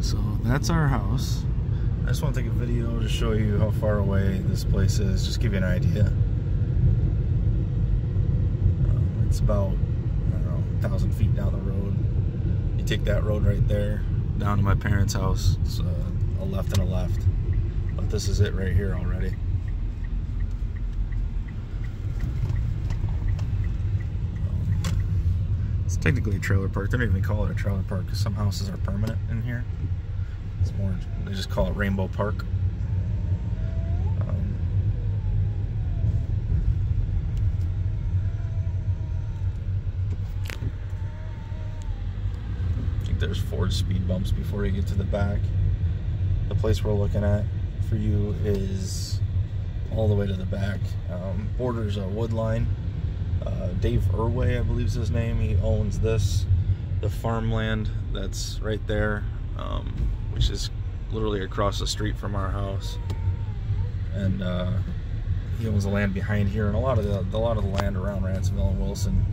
So that's our house. I just want to take a video to show you how far away this place is, just give you an idea. Um, it's about, I don't know, a thousand feet down the road. You take that road right there, down to my parents' house. It's uh, a left and a left. But this is it right here already. It's technically a trailer park. They don't even call it a trailer park because some houses are permanent in here. It's more, they just call it Rainbow Park. Um, I think there's four speed bumps before you get to the back. The place we're looking at for you is all the way to the back. Um, borders a wood line. Uh, Dave Irway, I believe is his name. He owns this, the farmland that's right there, um, which is literally across the street from our house. And uh, he owns the land behind here and a lot of the a lot of the land around Ransomville and Wilson.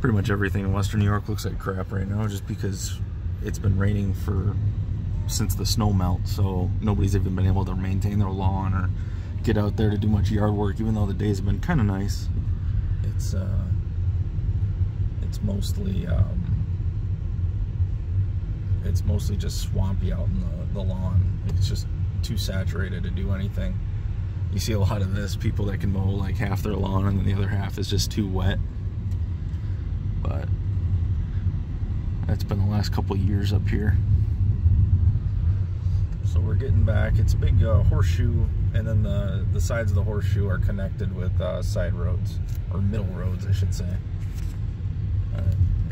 Pretty much everything in Western New York looks like crap right now, just because it's been raining for since the snow melt, so nobody's even been able to maintain their lawn or get out there to do much yard work, even though the days have been kind of nice. It's uh, it's mostly um, it's mostly just swampy out in the, the lawn. It's just too saturated to do anything. You see a lot of this, people that can mow like half their lawn and then the other half is just too wet. But that's been the last couple years up here. So we're getting back. It's a big uh, horseshoe, and then the the sides of the horseshoe are connected with uh, side roads or middle roads, I should say. Uh,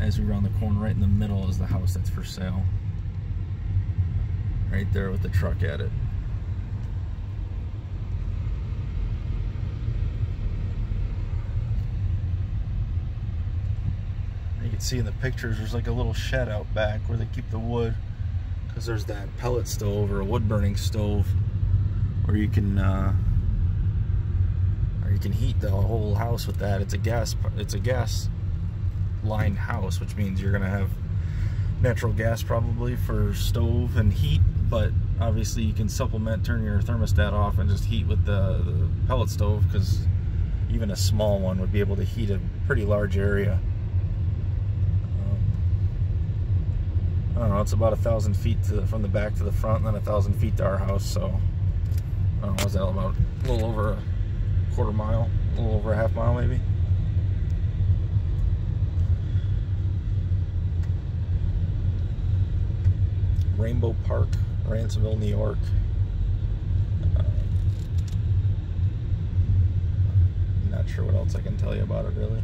as we round the corner, right in the middle is the house that's for sale. Right there with the truck at it. You can see in the pictures there's like a little shed out back where they keep the wood because there's that pellet stove or a wood burning stove where you can uh, or you can heat the whole house with that. It's a gas it's a gas lined house which means you're gonna have natural gas probably for stove and heat but obviously you can supplement turn your thermostat off and just heat with the, the pellet stove because even a small one would be able to heat a pretty large area I don't know, it's about a thousand feet to, from the back to the front, and then a thousand feet to our house. So, I don't know, was that about a little over a quarter mile, a little over a half mile, maybe? Rainbow Park, Ransomville, New York. Uh, not sure what else I can tell you about it, really.